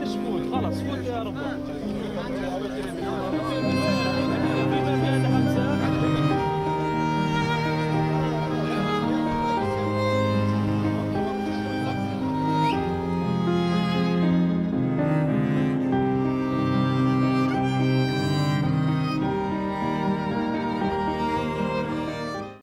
تقدرش تفوت خلاص فوت يا رب.